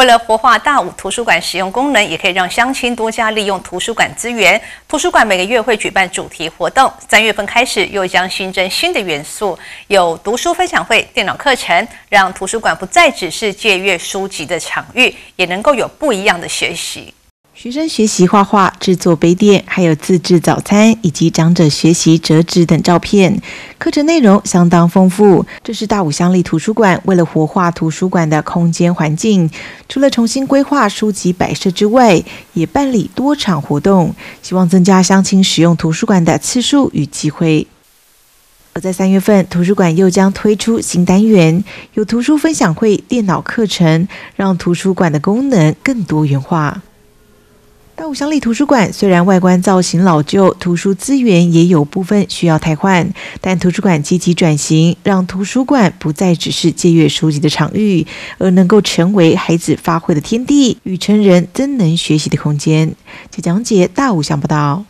为了活化大武图书馆使用功能，也可以让乡亲多加利用图书馆资源。图书馆每个月会举办主题活动，三月份开始又将新增新的元素，有读书分享会、电脑课程，让图书馆不再只是借阅书籍的场域，也能够有不一样的学习。学生学习画画、制作杯垫，还有自制早餐，以及长者学习折纸等照片。课程内容相当丰富。这是大武乡立图书馆为了活化图书馆的空间环境，除了重新规划书籍摆设之外，也办理多场活动，希望增加乡亲使用图书馆的次数与机会。而在三月份，图书馆又将推出新单元，有图书分享会、电脑课程，让图书馆的功能更多元化。大武乡立图书馆虽然外观造型老旧，图书资源也有部分需要汰换，但图书馆积极转型，让图书馆不再只是借阅书籍的场域，而能够成为孩子发挥的天地与成人增能学习的空间。就讲解大武乡报道。